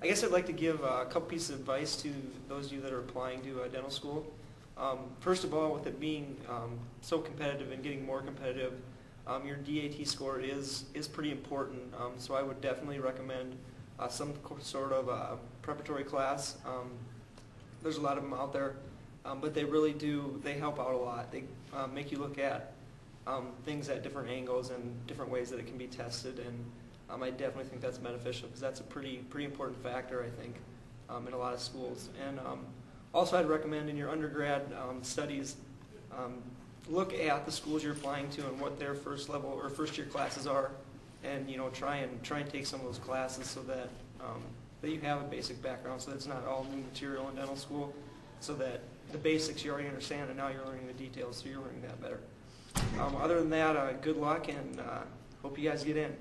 I guess I'd like to give a couple pieces of advice to those of you that are applying to uh, dental school. Um, first of all, with it being um, so competitive and getting more competitive, um, your DAT score is is pretty important. Um, so I would definitely recommend uh, some sort of uh, preparatory class. Um, there's a lot of them out there, um, but they really do they help out a lot. They uh, make you look at things at different angles and different ways that it can be tested, and um, I definitely think that's beneficial because that's a pretty pretty important factor I think um, in a lot of schools. And um, also, I'd recommend in your undergrad um, studies um, look at the schools you're applying to and what their first level or first year classes are, and you know try and try and take some of those classes so that um, that you have a basic background, so that it's not all new material in dental school, so that the basics you already understand, and now you're learning the details, so you're learning that better. Other than that, uh, good luck, and uh, hope you guys get in.